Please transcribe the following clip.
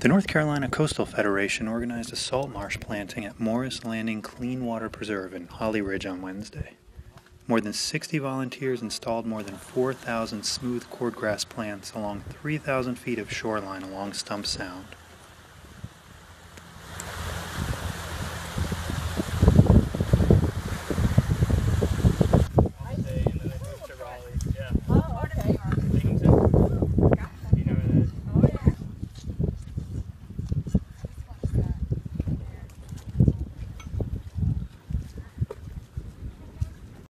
The North Carolina Coastal Federation organized a salt marsh planting at Morris Landing Clean Water Preserve in Holly Ridge on Wednesday. More than 60 volunteers installed more than 4,000 smooth cordgrass plants along 3,000 feet of shoreline along Stump Sound.